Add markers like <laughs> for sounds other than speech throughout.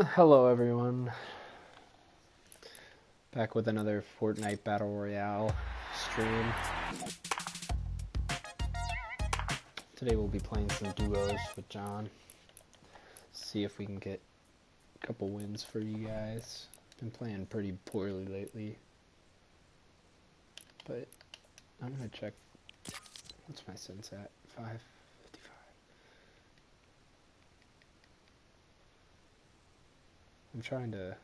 Hello, everyone. Back with another Fortnite Battle Royale stream. Today we'll be playing some duos with John. See if we can get a couple wins for you guys. Been playing pretty poorly lately. But I'm gonna check. What's my sense at? 555. I'm trying to.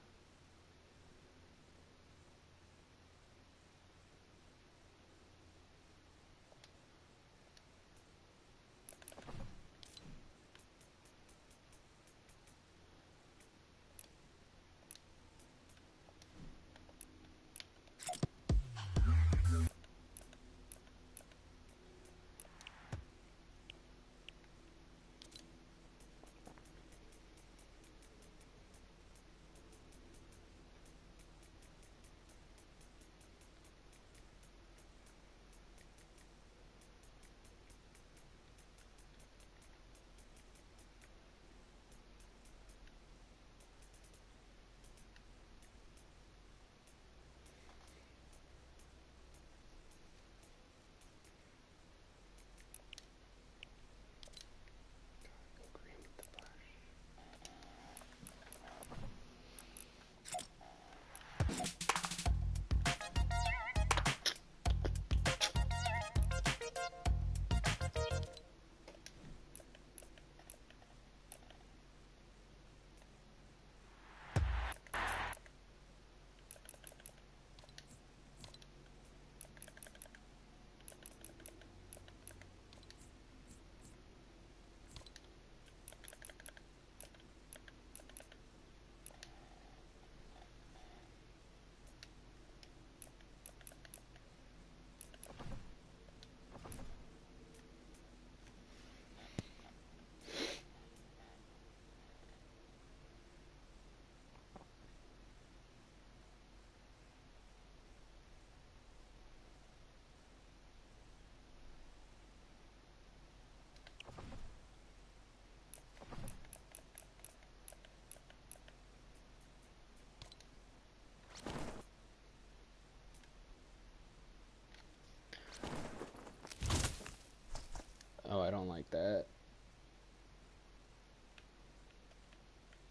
Like that.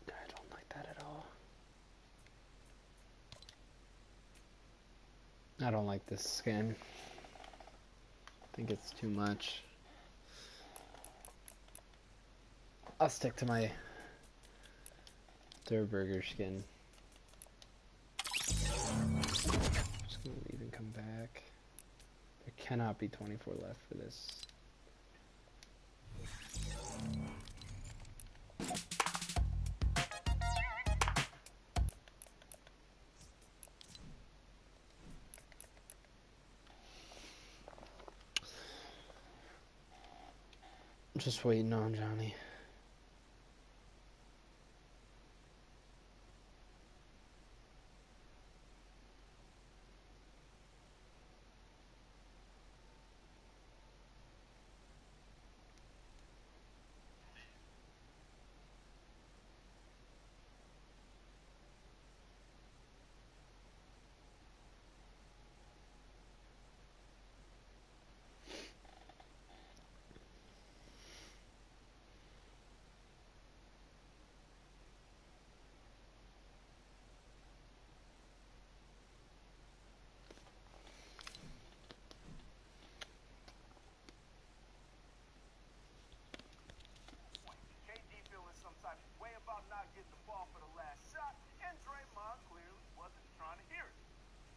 I don't like that at all. I don't like this skin. I think it's too much. I'll stick to my Durrr Burger skin. Just gonna leave and come back. There cannot be 24 left for this. Just waiting on Johnny. KD feeling some type of way about not getting the ball for the last shot, and Draymond clearly wasn't trying to hear it.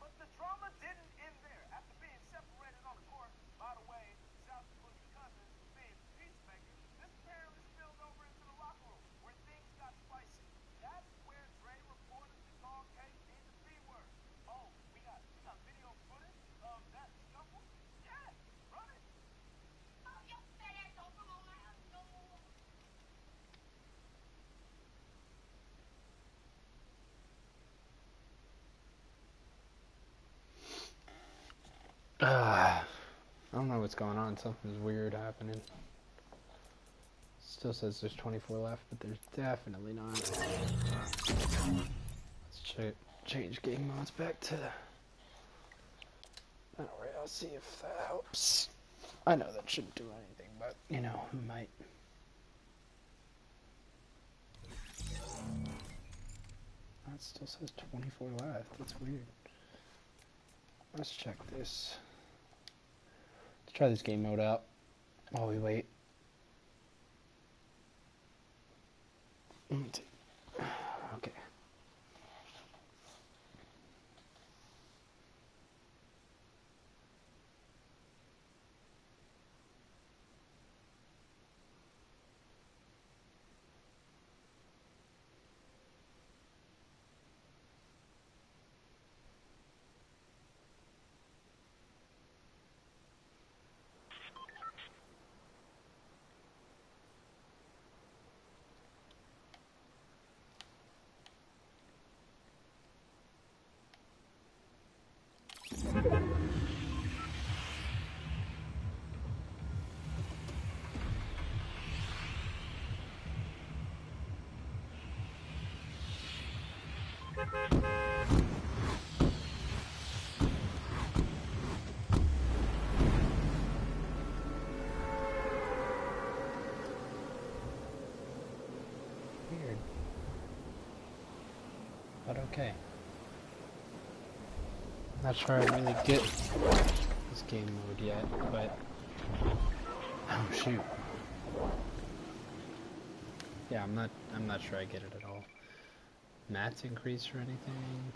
But the drama didn't end there. After being separated on the court, by the way, shout to Boogie Cousins for being the peacemaker, this apparently spilled over into the locker room, where things got spicy. That's where Dre reportedly called KD the B word. Oh, we got we got video footage of that scuffle? Yeah, run it. Oh, you fat ass, don't come on my house no more. Ah, I don't know what's going on. Something's weird happening. Still says there's 24 left, but there's definitely not. Let's ch- change game modes back to. Alright, I'll see if that helps. I know that shouldn't do anything, but you know, it might. That still says 24 left. That's weird. Let's check this. Try this game mode out while we wait. Okay. Not sure I really get this game mode yet, but oh shoot. Yeah, I'm not I'm not sure I get it at all. Mats increase or anything?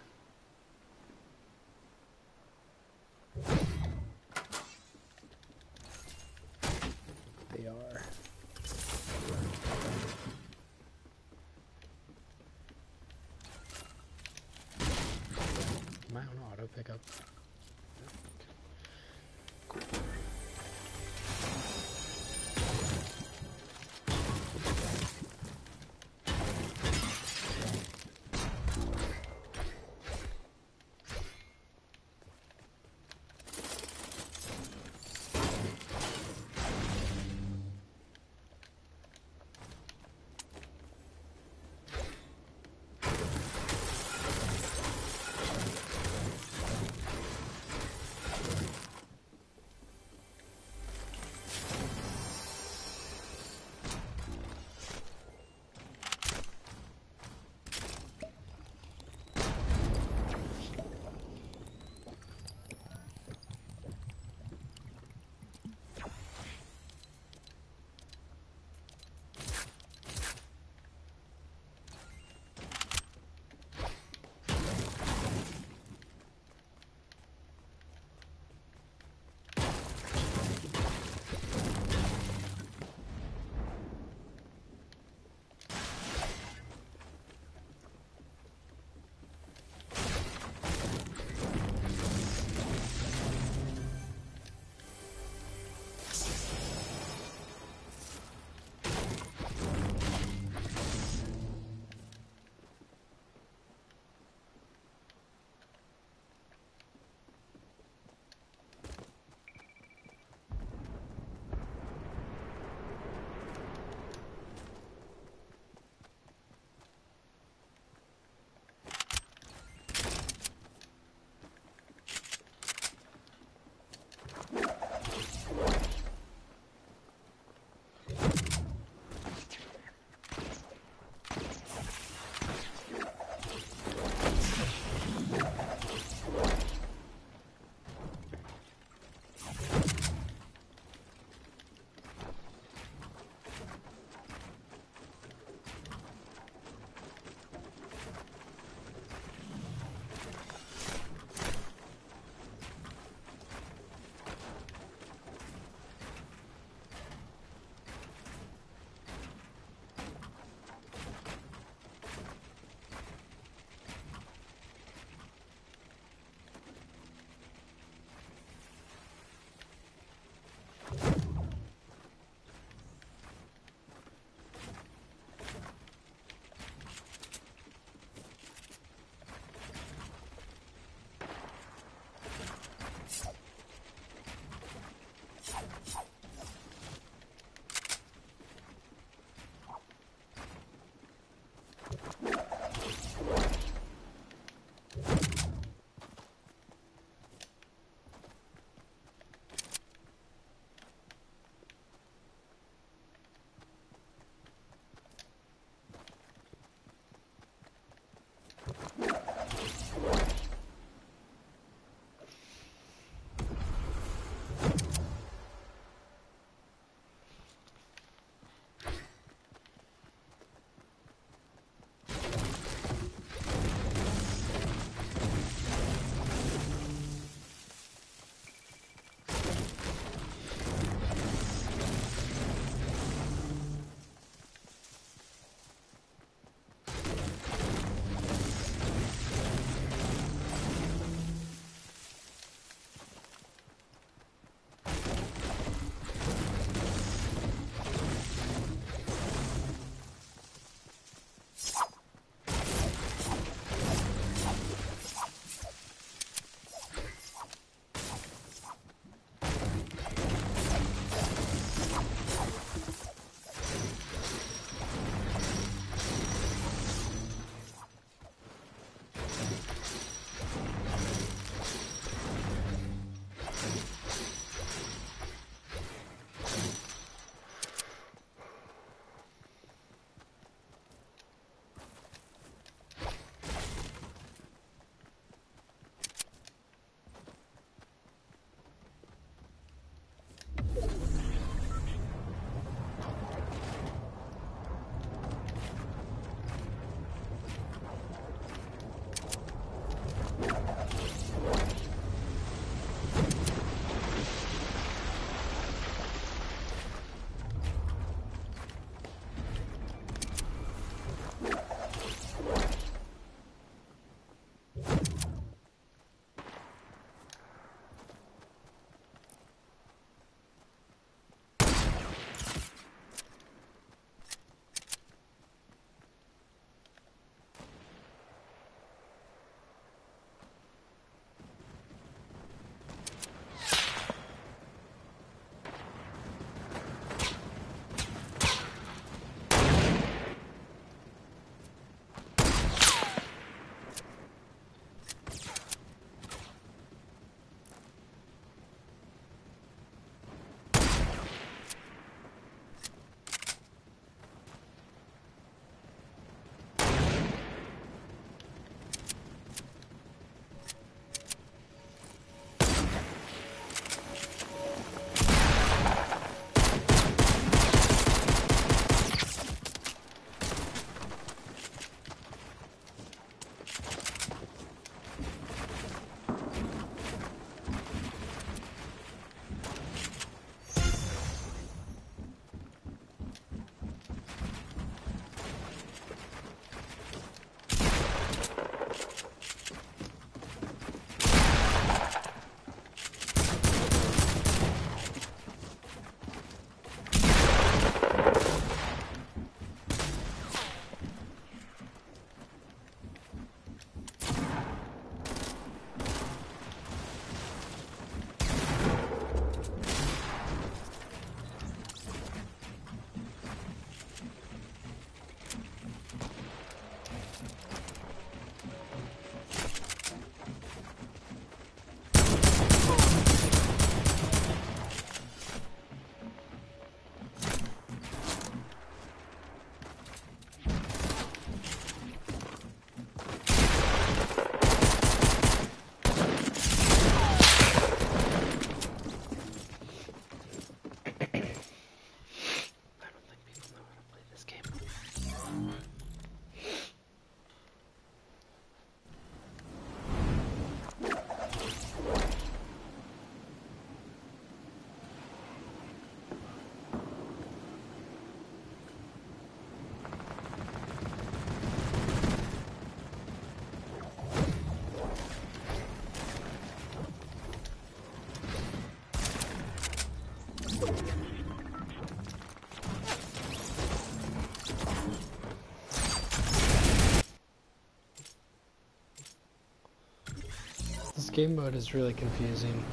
Game mode is really confusing.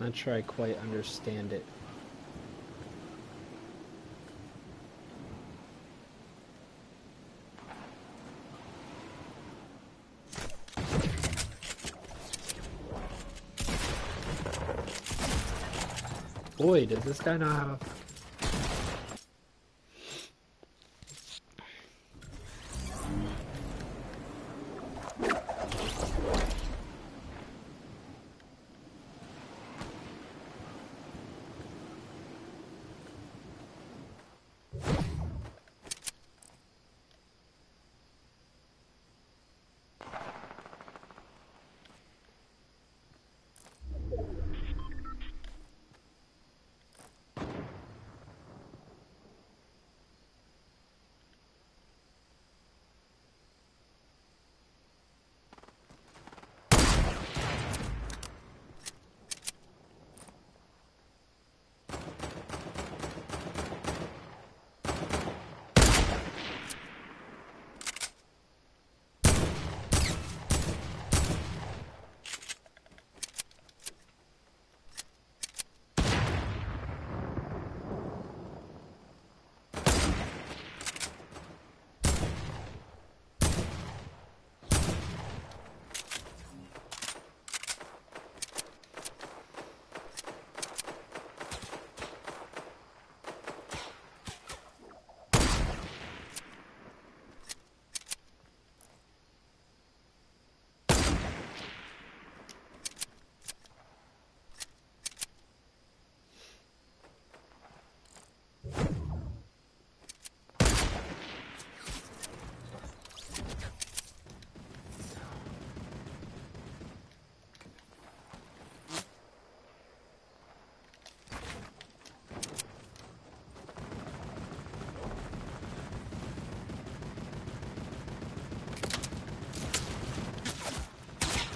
Not sure I quite understand it. Boy, does this guy not have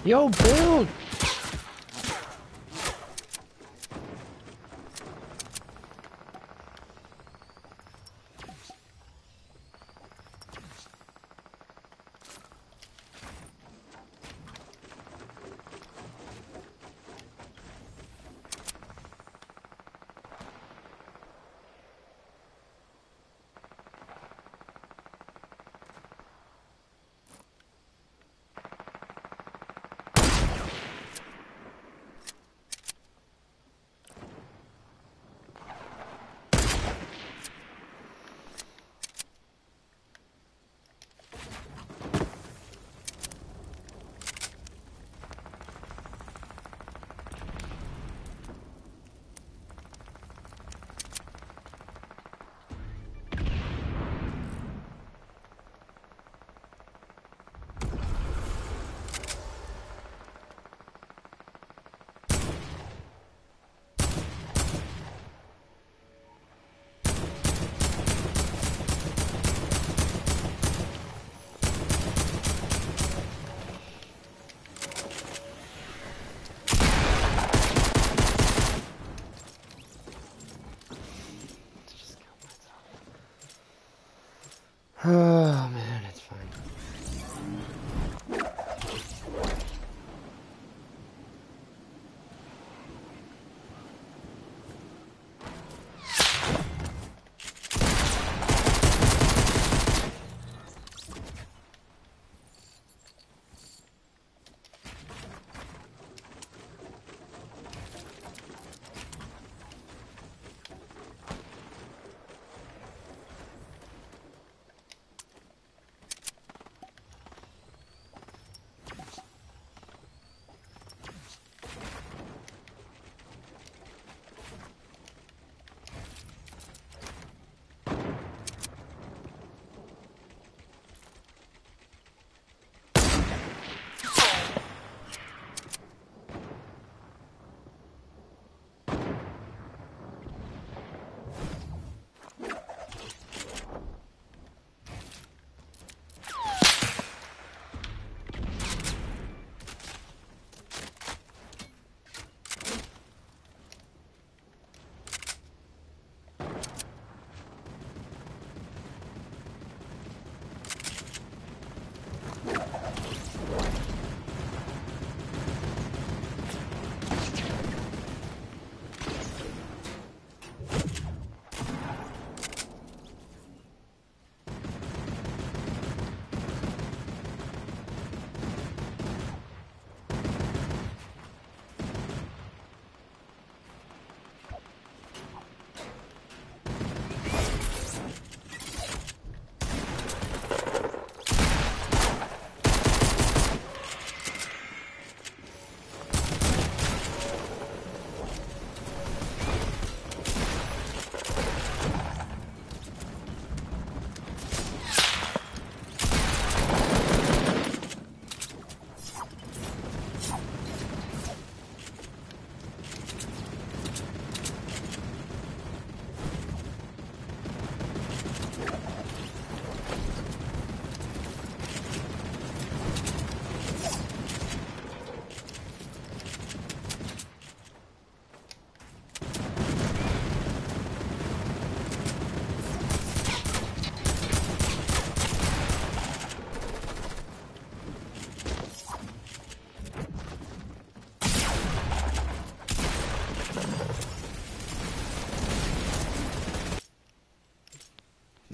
Yo, build!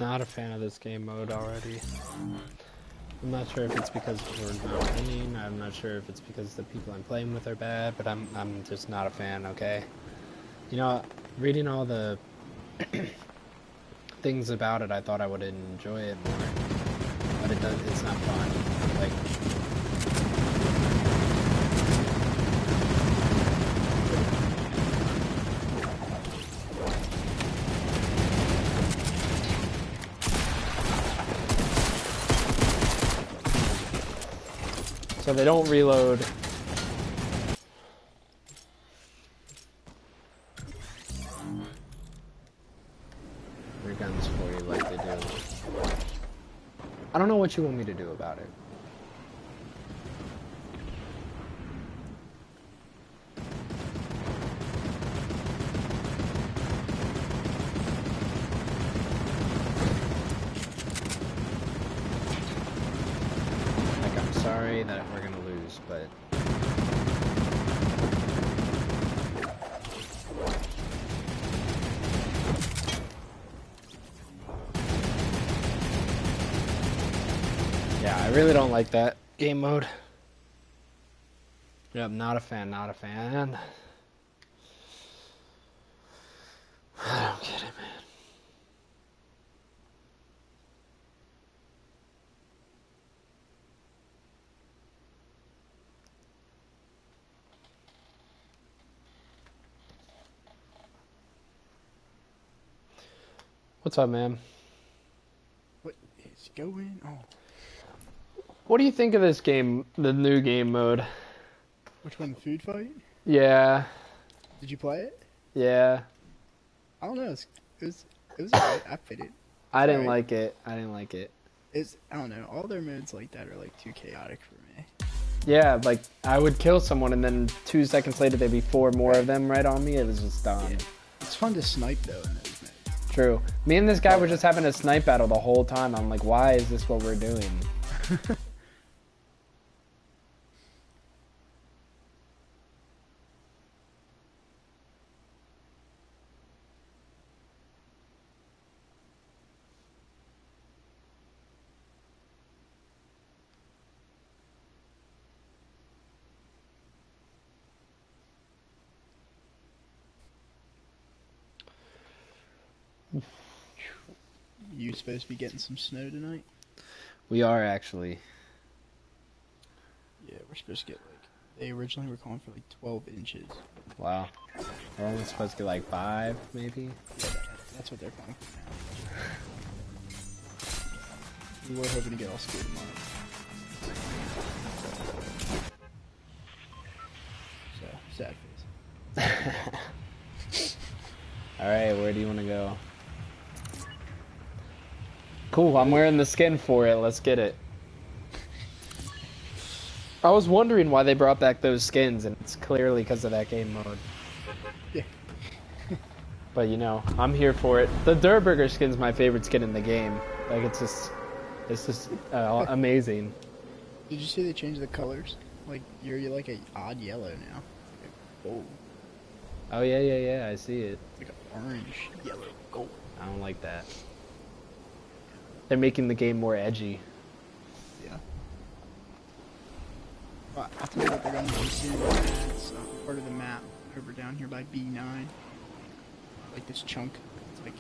Not a fan of this game mode already. I'm not sure if it's because we're not winning. I'm not sure if it's because the people I'm playing with are bad, but I'm I'm just not a fan. Okay. You know, reading all the <clears throat> things about it, I thought I would enjoy it more, but it does. It's not fun. Like So they don't reload. Your guns for you like they do. I don't know what you want me to do about it. Like, I'm sorry that we're gonna lose, but. Yeah, I really don't like that game mode. Yep, not a fan, not a fan. I don't get it, man. What's up, man? What is going on? What do you think of this game, the new game mode? Which one? The food fight? Yeah, Did you play it? yeah. I don't know. It was. It was alright. I played it. <laughs> I didn't Alright. like it. I didn't like it. It's. I don't know. All their modes like that are like too chaotic for me. Yeah, like I would kill someone and then two seconds later there'd be four more of them right on me. It was just dumb. Yeah. It's fun to snipe though in those modes. True. Me and this guy were just having a snipe battle the whole time. I'm like, why is this what we're doing? <laughs> You supposed to be getting some snow tonight? We are actually. Yeah, we're supposed to get like. They originally were calling for like 12 inches. Wow. We're only supposed to get like five, maybe. That's what they're calling for now. We were hoping to get all school tomorrow. So sad face. <laughs> All right, where do you want to go? Cool, I'm wearing the skin for it. Let's get it. I was wondering why they brought back those skins, and it's clearly because of that game mode. Yeah. <laughs> But you know, I'm here for it. The Durrr Burger skin's my favorite skin in the game. Like it's just, it's just uh, <laughs> amazing. Did you see they changed the colors? Like you're, you're like an odd yellow now. Like, oh, Oh yeah, yeah, yeah. I see it. like an orange, yellow, gold. I don't like that. They're making the game more edgy. Yeah. Well, I think what they're going to do soon is uh, part of the map over down here by B9. Like this chunk. It's like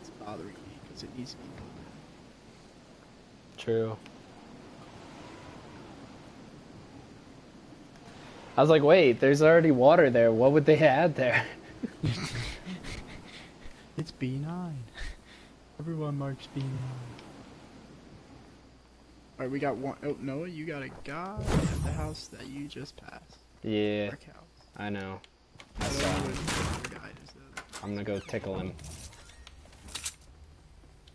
it's bothering me because it needs to be. True. I was like, wait, there's already water there. What would they add there? <laughs> It's B9. Everyone marks B9. Alright, we got one oh Noah, you got a guy at the house that you just passed. Yeah. I know. I saw him. where the other guy is though. I'm gonna go tickle him.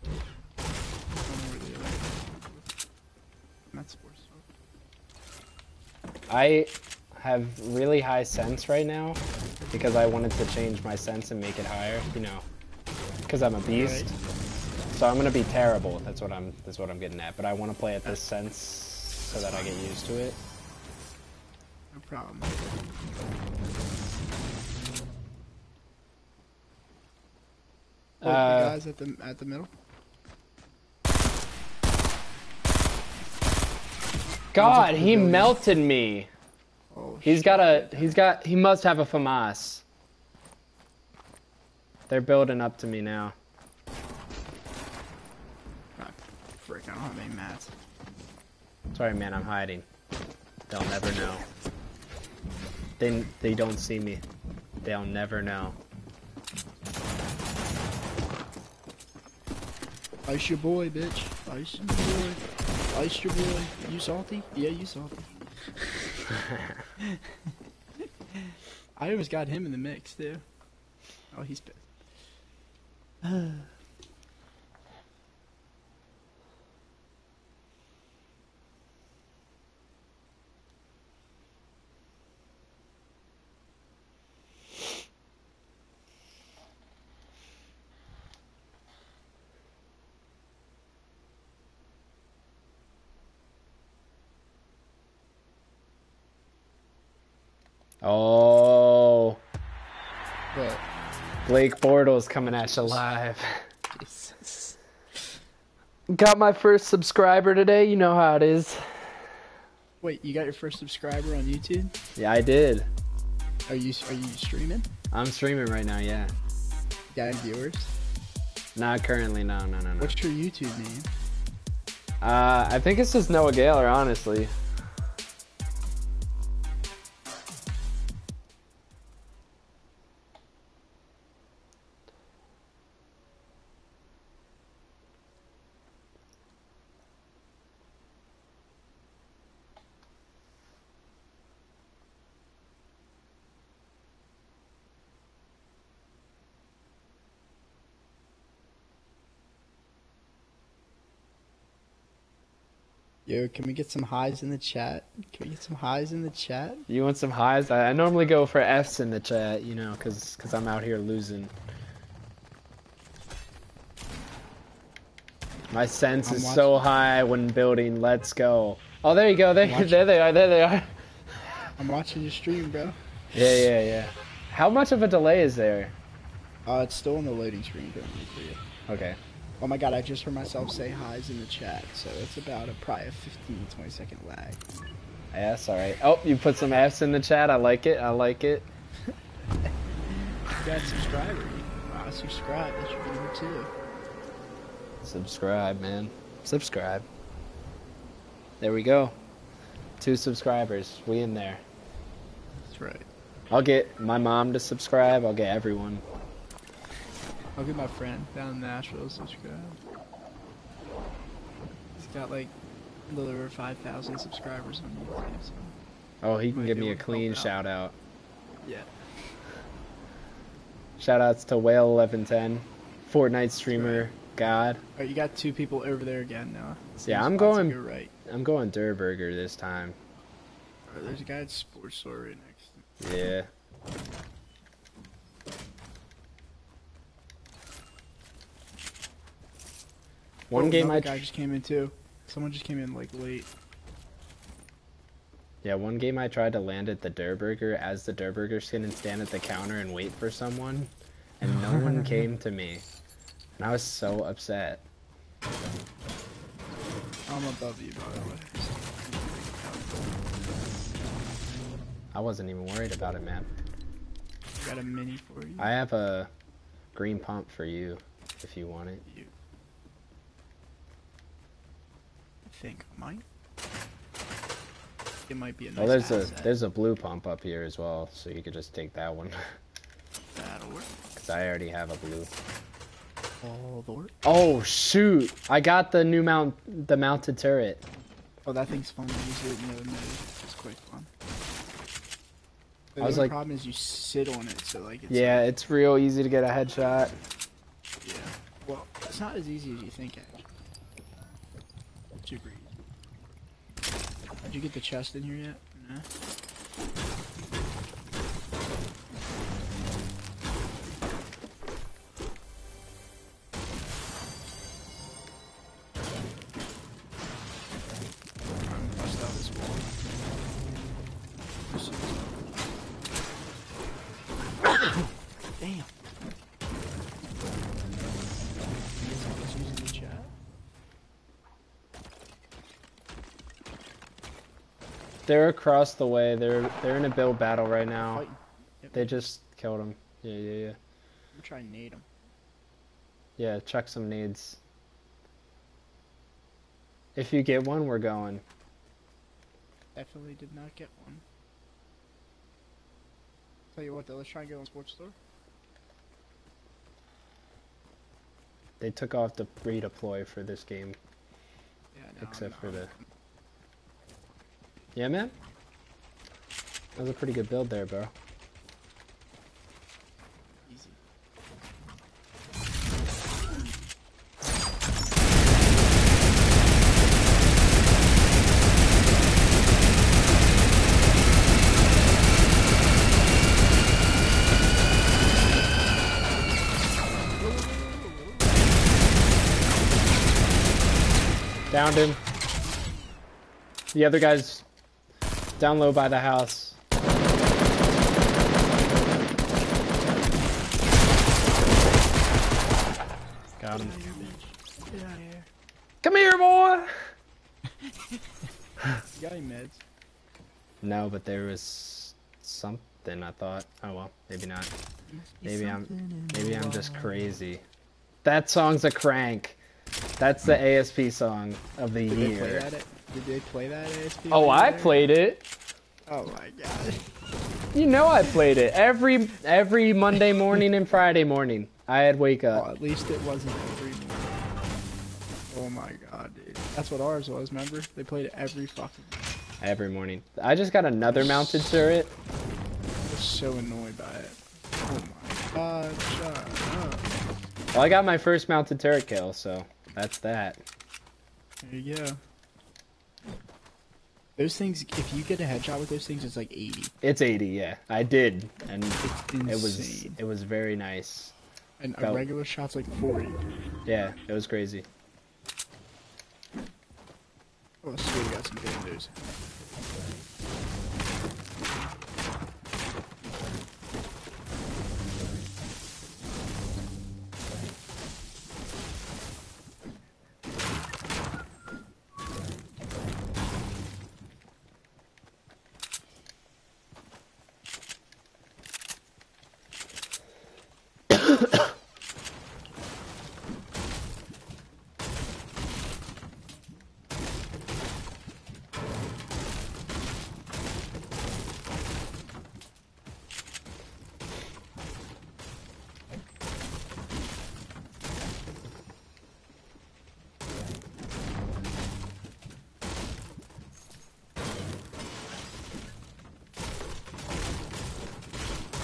I don't know where the other guy is. Not sports stuff. I have really high sense right now because I wanted to change my sense and make it higher. You know, because I'm a beast. So I'm gonna be terrible. That's what I'm. That's what I'm getting at. But I want to play at this sense so that I get used to it. No problem. Oh, uh, the guys at the at the middle. God, he building. melted me. Oh, he's shit. got a. He's got. He must have a FAMAS. They're building up to me now. Frick, I don't have. Sorry, man. I'm hiding. They'll never know. They they don't see me. They'll never know. Ice your boy, bitch. Ice your boy. Ice your boy. You salty? Yeah, you salty. <laughs> I almost got him in the mix too. Oh, he's pissed. <sighs> <sighs> <sighs> Oh, But Blake Bortles coming at you live. <laughs> Jesus. Got my first subscriber today. You know how it is. Wait, you got your first subscriber on YouTube? Yeah, I did. Are you are you streaming? I'm streaming right now. Yeah. Got any viewers? Not currently. No, no, no, no. What's your YouTube name? Uh, I think it's just Noah Gaylor, honestly. Yo, can we get some highs in the chat? Can we get some highs in the chat? You want some highs? I, I normally go for Fs in the chat, you know, cause, cause I'm out here losing. My sense I'm is so high when building. Let's go. Oh, there you go. There, <laughs> there they are. There they are. <laughs> I'm watching your stream, bro. Yeah, yeah, yeah. How much of a delay is there? Uh, it's still on the loading screen currently for you. Okay. Oh my god, I just heard myself say highs in the chat, so it's about a probably a 15 20 second lag. Yeah, that's all right. Oh, you put some Fs in the chat. I like it. I like it. You got subscriber. Wow, subscribe. That should be here too. Subscribe, man. Subscribe. There we go. Two subscribers. We in there. That's right. I'll get my mom to subscribe. I'll get everyone. I'll get my friend down in Nashville subscribe. He's got like a little over 5,000 subscribers on YouTube, so Oh, he can give me a able to help clean shout out. yeah. Shout outs to Whale1110, Fortnite streamer, God. Alright, you got two people over there again now. Yeah, I'm going- to your right. I'm going Durrr Burger this time. Alright, there's a guy at sports store right next. to Yeah. One Oh, game I guy just came in too. Someone just came in like late. yeah one game I tried to land at the Durrr Burger as the Durrr Burger skin and stand at the counter and wait for someone, and no <laughs> one came to me, and I was so upset. I'm above you, by the way. I wasn't even worried about it, man. Got a mini for you. I have a green pump for you if you want it. you. I think might. It might be a nice Well, there's asset. a there's a blue pump up here as well, so you could just take that one <laughs> That'll work. because I already have a blue. All the work. Oh shoot! I got the new mount, the mounted turret. Oh, that thing's fun to use it in the other mode. It's quite fun. The I was like- problem is you sit on it, so like it's Yeah, it's real easy to get a headshot. yeah. Well, it's not as easy as you think actually. Super easy. Did you get the chest in here yet? No. They're across the way. They're they're in a build battle right now. Fighting. They just killed him. Yeah, yeah, yeah. I'm trying to nade him. Yeah, check some needs. If you get one, we're going. Definitely did not get one. Tell you what, though, let's try and get on sports store. They took off the redeploy for this game. Yeah, no, Except for the- Yeah, man? That was a pretty good build there, bro. Easy. Downed him. The other guy's down low by the house. Got him. Get here. Come here, boy! <laughs> You got any meds? No, but there was something I thought. Oh well, maybe not. Maybe I'm maybe I'm just crazy. That song's a crank. That's the ASP song of the Did they play year. Did they play that ASP? Oh, I there? played it. Oh my god. You know I played it every every Monday morning and Friday morning. I had wake Well, up. at least it wasn't every. Oh my god, dude. That's what ours was, remember? They played it every fucking Every morning. I just got another mounted turret. I was so annoyed by it. Oh my god, shut up. Well, I got my first mounted turret kill, so that's that. There you go. Those things, if you get a headshot with those things, it's like 80. It's 80, yeah. I did, and It's it was it was very nice. And a regular shot's like 40. Yeah, it was crazy. Oh, sweet, we got some.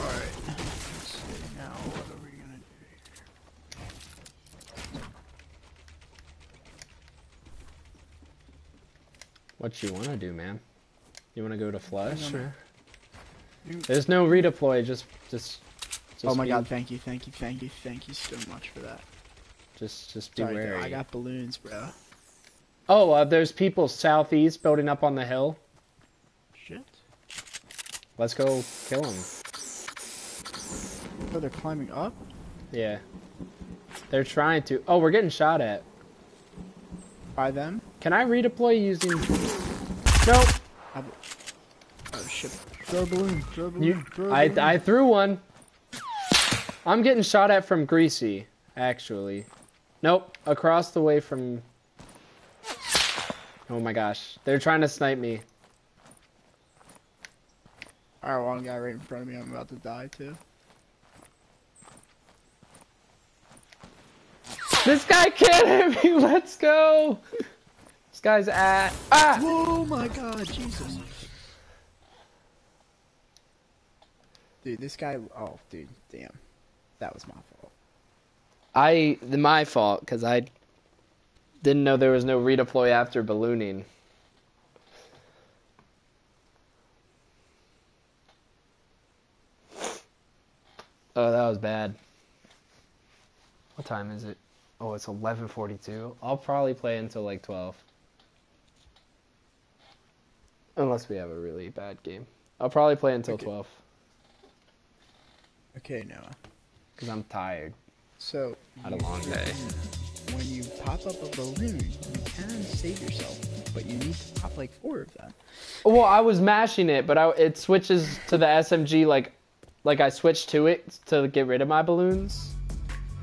Alright. Let's see now, what are we gonna do What you want to do, man? You want to go to flush? Or? There's no redeploy. Just, just. just oh my be, god, thank you, thank you, thank you, thank you so much for that. Just, just be Sorry, dude, wary. I got balloons, bro. Oh, uh, there's people southeast building up on the hill. Shit. Let's go kill them. Oh, they're climbing up? Yeah. They're trying to. Oh, we're getting shot at. By them? Can I redeploy using? Nope. I- Oh shit. Throw a balloon, throw a balloon, You, throw I, balloon. I threw one. I'm getting shot at from Greasy, actually. Nope, across the way from. Oh my gosh, they're trying to snipe me. Alright, one guy right in front of me, I'm about to die too. This guy can't hit me. <laughs> Let's go. This guy's at. Ah! Oh my god, Jesus. Dude, this guy, oh dude, damn. That was my fault. I my fault because I didn't know there was no redeploy after ballooning. Oh, that was bad. What time is it? Oh, it's 11:42. I'll probably play until like 12. Unless we have a really bad game. I'll probably play until Okay. 12 Okay, Noah. cuz I'm tired. So, Had a long day. when you pop up a balloon, you can save yourself. but you need to pop like four of them. Well, I was mashing it, but I, it switches to the SMG like, like I switched to it to get rid of my balloons.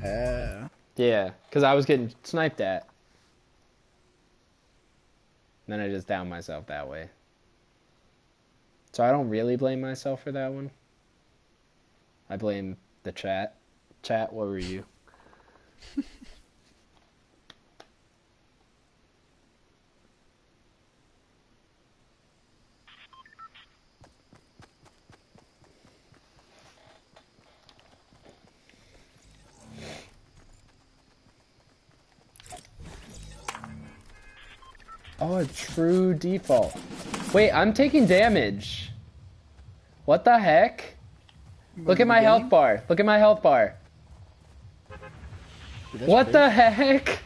Uh, Yeah, because I was getting sniped at. Then I just downed myself that way. So I don't really blame myself for that one. I blame the chat. Chat, what were you? Oh, a true default. Wait, I'm taking damage. What the heck? Look at my health bar. Look at my health bar. Dude, What crazy. the heck?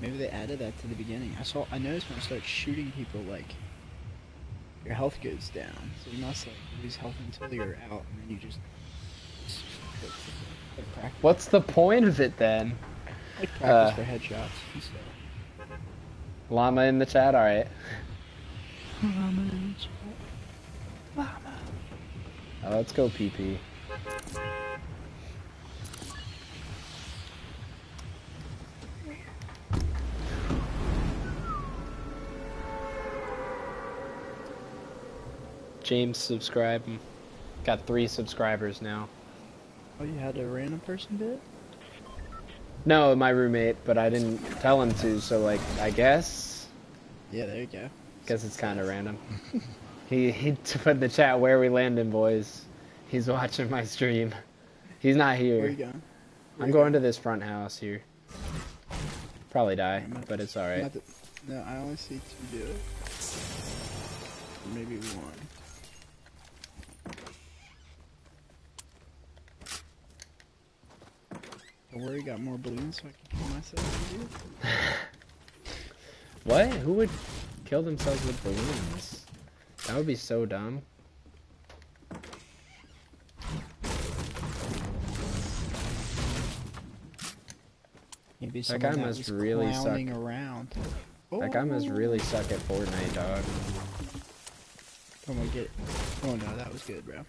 Maybe they added that to the beginning. I saw. I noticed when I start shooting people, like your health goes down. So you must like lose health until you're out, and then you just. What's the point of it then? like practice uh, for headshots. Llama in the chat, Oh, let's go PP. James subscribe. Got three subscribers now. Oh, you had a random person do it? No, my roommate, but I didn't tell him to, so like I guess Yeah, there you go. Guess it's kind of random. <laughs> he he put in the chat where we landing, boys. He's <laughs> watching my stream. He's not here. Where here. you going? I'm going to this front house here. Probably die, but it's alright. Not no, I only see two do it. Maybe one. Don't worry, got more balloons so I can kill myself. <laughs> What? Who would kill themselves with balloons? That would be so dumb. Maybe That guy must was really suck. around. That guy must Oh. really suck at Fortnite, dog. Come on, get. Oh no, that was good, bro.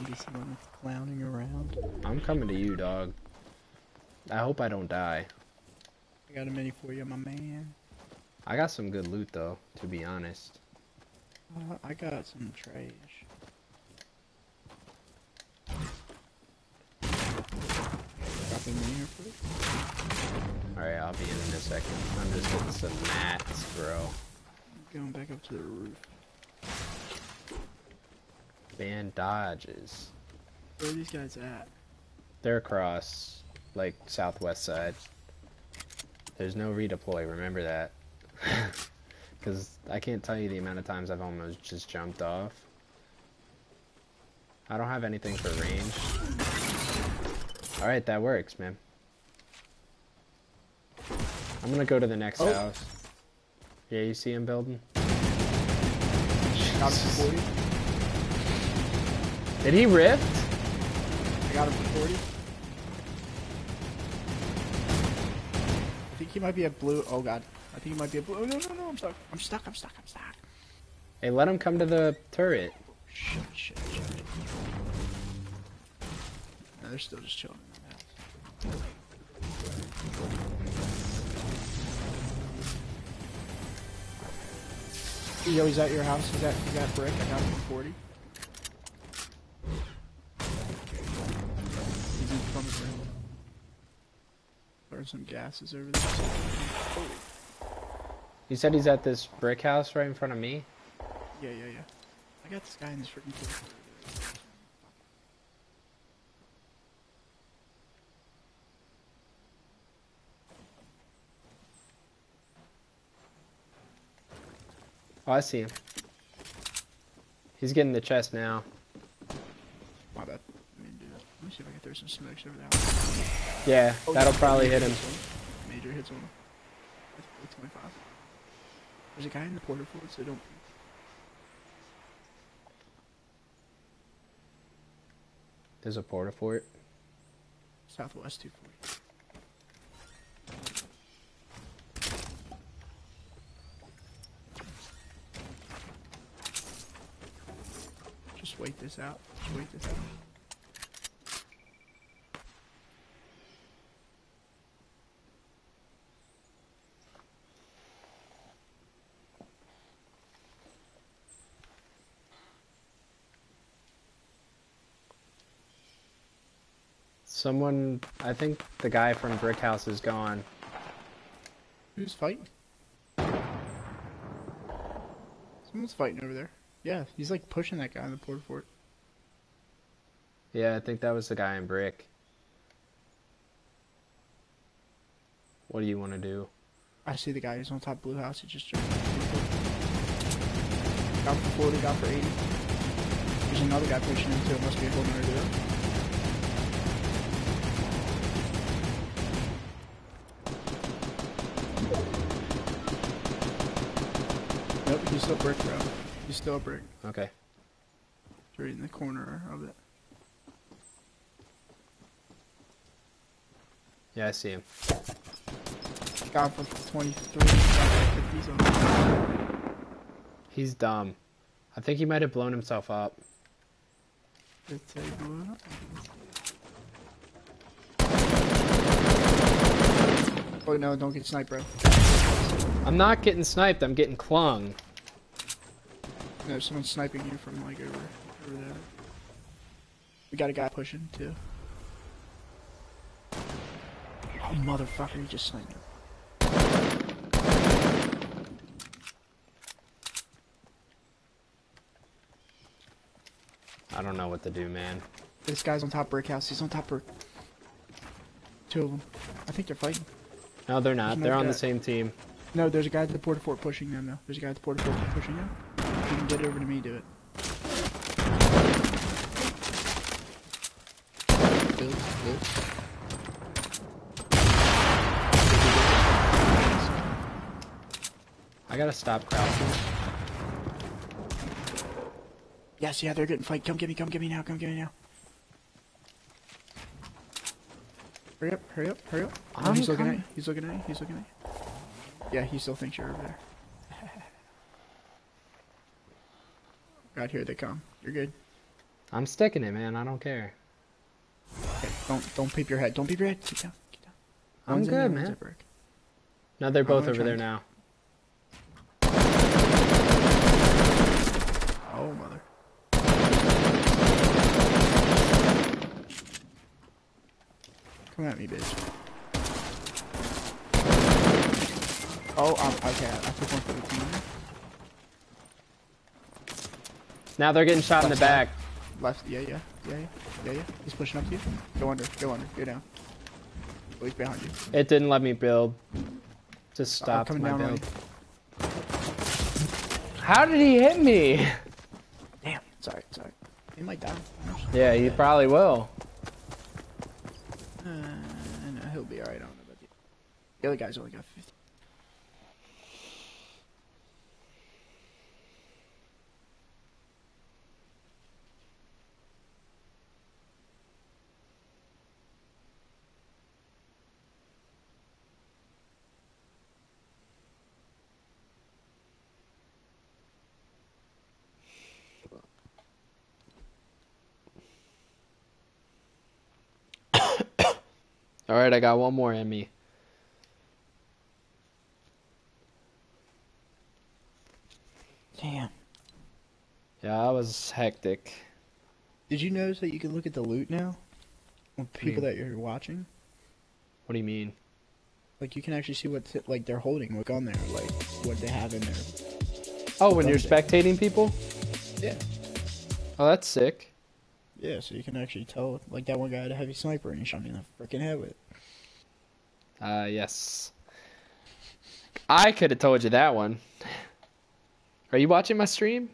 Maybe someone clowning around. I'm coming to you, dog. I hope I don't die. I got a mini for you, my man. I got some good loot, though, to be honest. Uh, I got some trash. Drop a mini real quick. Alright, I'll be in in a second. I'm just getting some mats, bro. Going back up to the roof. Van dodges. Where are these guys at? They're across, like, southwest side. There's no redeploy, remember that. <sighs> Because I can't tell you the amount of times I've almost just jumped off. I don't have anything for range. Alright, that works, man. I'm gonna go to the next Oh. house. Yeah, you see him building? Got him for 40. Did he rift? I got him for 40. I think he might be a blue. Oh god. I think he might be a blue. Oh no, no, no, I'm stuck. I'm stuck, I'm stuck, I'm stuck. Hey, let him come to the turret. Shit, shit, shit. No, they're still just chilling in the house. Yo, he's at your house. He's at, he's at brick. I got him for 40. He's in front of brick. There are some gases over there. You said he's at this brick house right in front of me? Yeah, yeah, yeah. I got this guy in this freaking place. Oh, I see him. He's getting the chest now. My bad. Let me do that. Let me see if I can throw some smokes over the house. Yeah, Oh, that'll yeah, probably hit him. Major hits on him. There's a guy in the porta fort, so don't. There's a porta fort. Southwest 240. Just wait this out. Just wait this out. Someone, I think the guy from Brick House is gone. Who's fighting? Someone's fighting over there. Yeah, he's like pushing that guy in the port fort. Yeah, I think that was the guy in Brick. What do you want to do? I see the guy who's on top of blue house. He just jumped. Got for 40, got for 80. There's another guy pushing him too. It must be a whole nother still brick, bro. He's still a brick. Okay. He's right in the corner of it. Yeah, I see him. Got for 23, got for He's dumb. I think he might have blown himself up. Up. Oh no, don't get sniped, bro. I'm not getting sniped, I'm getting clung. No, someone's sniping you from like over, over there. We got a guy pushing too. Oh motherfucker, he just sniped me. I don't know what to do, man. This guy's on top brick house. He's on top brick. Two of them. I think they're fighting. No, they're not. They're on the same team. No, there's a guy at the porta fort pushing them though. There's a guy at the porta fort pushing them. You can get over to me, do it. Build, build. I gotta stop crouching. Yes, yeah, they're getting fight. Come get me, come get me now, come get me now. Hurry up, hurry up, hurry up. Oh, I'm he's looking at you, he's looking at you, he's looking at you. Yeah, he still thinks you're over there. Right here they come. You're good. I'm sticking it, man. I don't care. Okay, don't don't peep your head. Don't peep your head. Keep down. Keep down. I'm One's there, good, man. No, they're both over there and- now. Oh mother. Come at me, bitch. Oh, um, okay, I took one for the team. Now they're getting shot in the side. back. Left, yeah, yeah, yeah, yeah, yeah, yeah. He's pushing up to you. Go under, go under, go down. Oh, he's behind you. It didn't let me build. Just stopped my down build. How did he hit me? Damn, sorry, sorry. He might die. Yeah, he probably will. Uh, no, he'll be alright. I don't know about you. The other guy's only got 50. All right, I got one more in me. Damn. Yeah, that was hectic. Did you notice that you can look at the loot now? On people mean? that you're watching? What do you mean? Like you can actually see what like they're holding, look on there, like what they have in there. Oh, when you're Okay. spectating people? Yeah. Oh, that's sick. Yeah, so you can actually tell. Like that one guy had a heavy sniper and he shot me in the freaking head with it. Uh, yes. I could have told you that one. Are you watching my stream?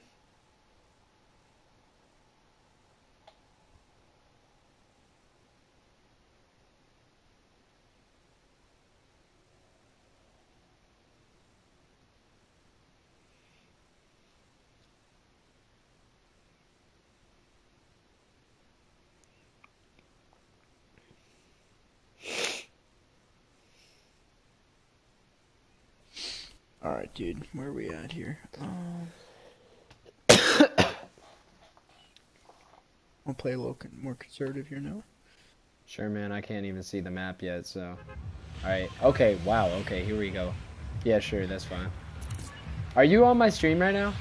All right, dude, where are we at here? Um, <coughs> I'll play a little more conservative here now. Sure, man. I can't even see the map yet, so. Alright. Okay, wow. Okay, here we go. Yeah, sure, that's fine. Are you on my stream right now?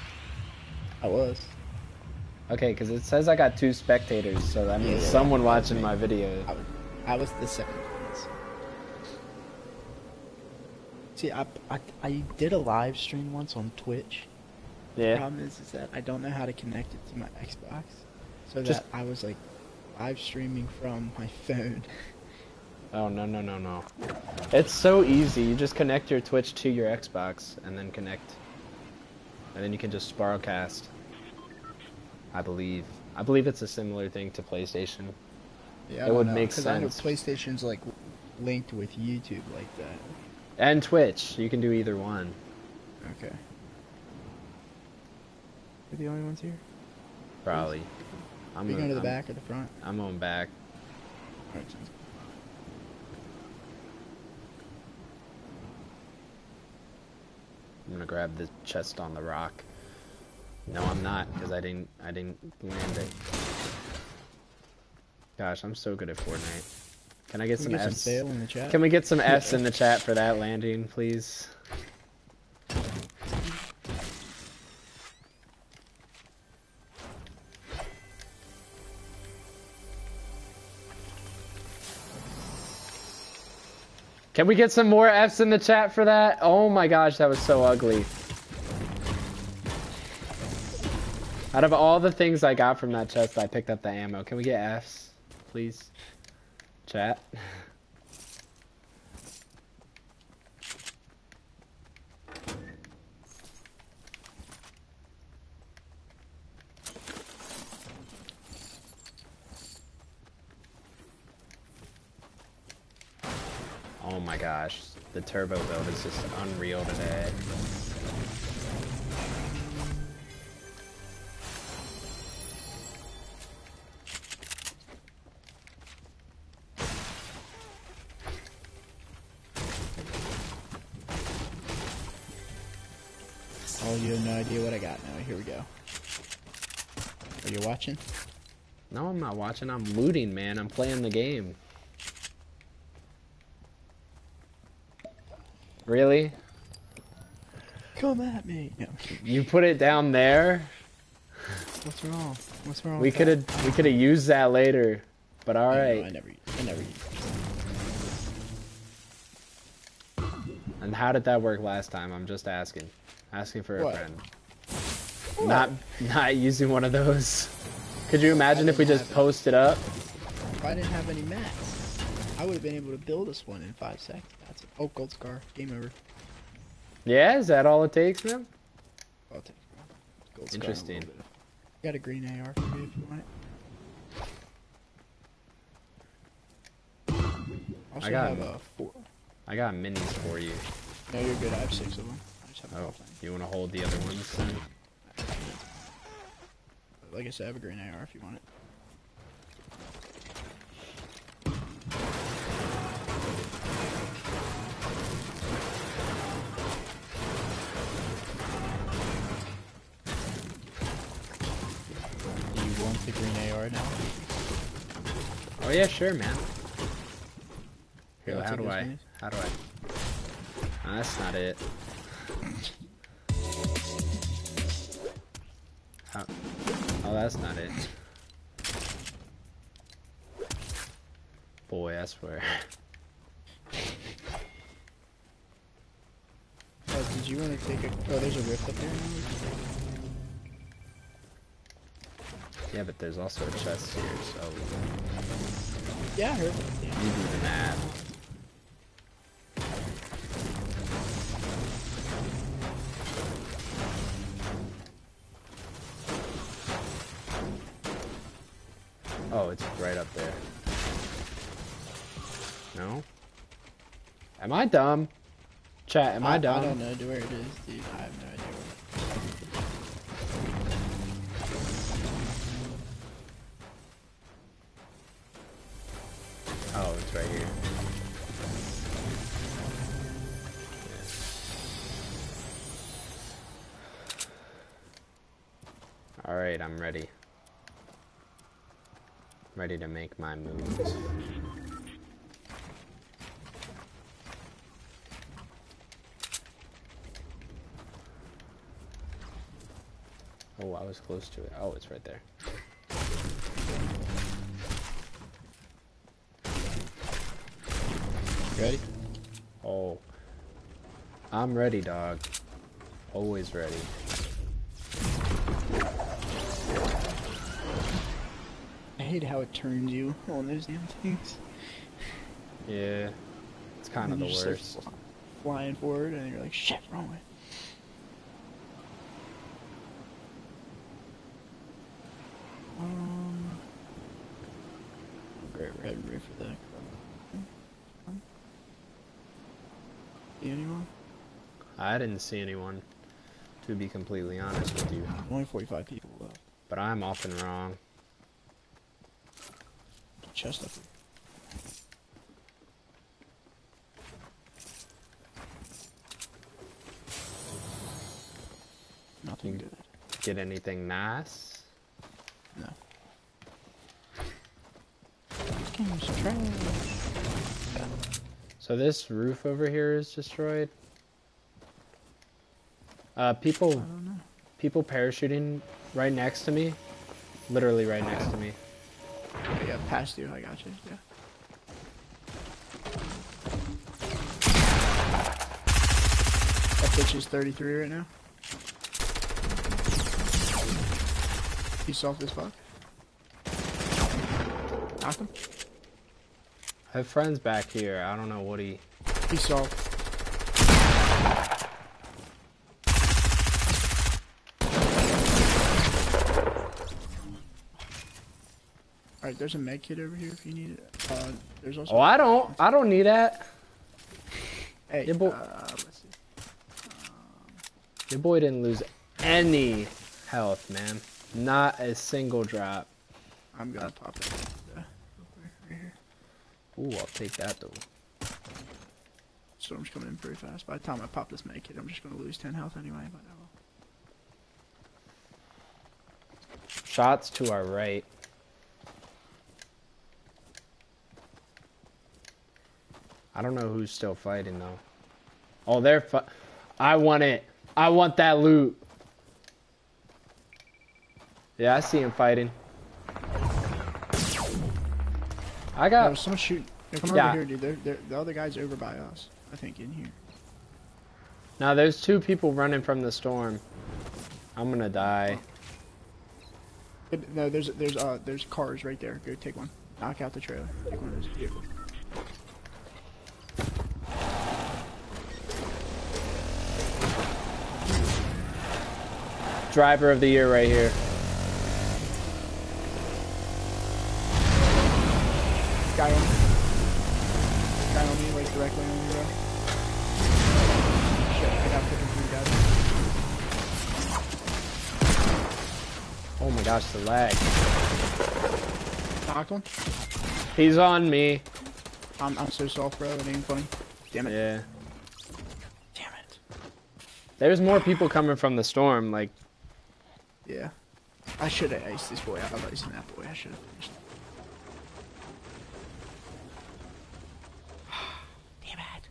I was. Okay, because it says I got two spectators, so that means Yeah, someone watching me. my video. I, was- I was the second. I, I I did a live stream once on Twitch. The Yeah. problem is, is that I don't know how to connect it to my Xbox, so Just- that I was like live streaming from my phone. Oh, no, no, no, no. It's so easy. You just connect your Twitch to your Xbox and then connect. And then you can just Sparrowcast. I believe. I believe it's a similar thing to PlayStation. Yeah, It I don't would know, make 'cause I know sense. PlayStation's like linked with YouTube like that. And Twitch. You can do either one. Okay. We're the only ones here. Probably. I'm Are you going to the I'm- back or the front? I'm going back. Alright, sounds good. I'm gonna grab the chest on the rock. No, I'm not, because I didn't I didn't land it. Gosh, I'm so good at Fortnite. Can I get Can some get some F's? in the chat? Can we get some F's in the chat for that landing, please? Can we get some more F's in the chat for that? Oh my gosh, that was so ugly. Out of all the things I got from that chest, I picked up the ammo. Can we get F's, please? Chat. Oh my gosh, the turbo build is just unreal today. Watching? No, I'm not watching. I'm looting, man. I'm playing the game. Really? Come at me. No. You put it down there? What's wrong? What's wrong? We could have we could have used that later. But all I know, I never. I never. And how did that work last time? I'm just asking. Asking for a What? friend. Not not using one of those. Could you imagine if we just have it. posted up? If I didn't have any mats, I would have been able to build us one in five seconds. That's it. Oh, gold scar. Game over. Yeah, is that all it takes, man? I'll take it. Gold scar and a Interesting. Got a green AR for me if you want it. Also I got have a four. I got minis for you. No, you're good. I have six of them. I just have Oh, you want to hold the other ones? then? Like I said, I have a green AR if you want it. Do you want the green AR now? Oh yeah, sure, man. Here, how do I? minis. How do I? Oh, that's not it. <laughs> How? Oh, that's not it. Boy, I swear. Oh, did you want to take a? Oh, there's a rift up there. Yeah, but there's also a chest here, so Yeah, I heard. you do the math. Oh, it's right up there. No? Am I dumb? Chat, am I, dumb? I don't know where it is, dude. I have no idea. Oh, it's right here. Alright, I'm ready. Ready to make my moves. Oh, I was close to it. Oh, it's right there. Ready? Oh. I'm ready, dog. Always ready. Hate how it turns you on those damn things. Yeah. It's kind of the you just start worst. fl- Flying forward, and you're like, shit, wrong way. Um, great, we're heading right for that. See anyone? I didn't see anyone, to be completely honest with you. Only 45 people left. But I'm often wrong. Chest up here. Nothing good. Get anything nice? No. This game's trash. So this roof over here is destroyed. Uh, people, I don't know. people parachuting right next to me. Literally right next to me. Okay, yeah, past you. I got you. Yeah. That bitch is 33 right now. He's soft as fuck. Knock him. I have friends back here. I don't know what he. He's soft. Alright, there's a med kit over here if you need it. Uh, there's also. Oh, I don't. I don't need that. Hey, Yeah, but- uh, let's see. Your boy didn't lose any health, man. Not a single drop. I'm gonna pop here. Ooh, I'll take that though. Storm's coming in pretty fast. By the time I pop this med kit, I'm just gonna lose 10 health anyway. But I will. Shots to our right. I don't know who's still fighting though. Oh, they're fi- I want it. I want that loot. Yeah, I see him fighting. I got. someone shoot. Yeah, come Yeah. over here, dude. They're, they're, the other guy's over by us. I think in here. Now there's two people running from the storm. I'm gonna die. No, there's there's uh there's cars right there. Go take one. Knock out the trailer. Take one of those vehicles. Driver of the year right here. Guy on me. Guy on me, like directly on me, bro. Shit, I got fucking three guys. Oh my gosh, the lag. Knocked one. He's on me. I'm I'm so soft, bro. It ain't funny. Damn it. Yeah. Damn it. There's more people coming from the storm. Like, Yeah. I should have aced this boy. I was icing that boy. I should have finished. Damn it.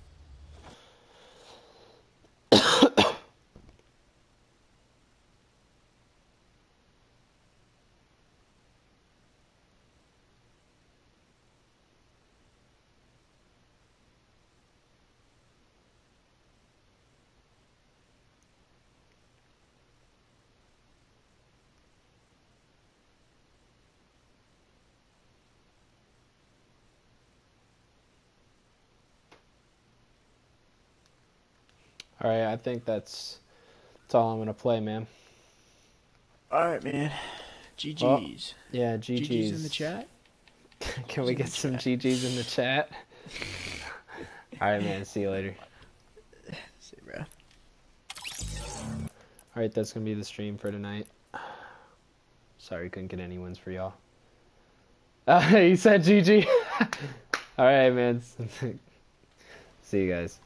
All right, I think that's that's all I'm gonna play, man. Alright, man. GG's. Yeah, GG's. GG's in the chat. <laughs> Can we get some chat. GG's in the chat? all right, man. See you later. <sighs> See, bro. All right, that's gonna be the stream for tonight. Sorry, couldn't get any wins for y'all. Uh, <laughs> he said GG. <laughs> all right, man. See you guys.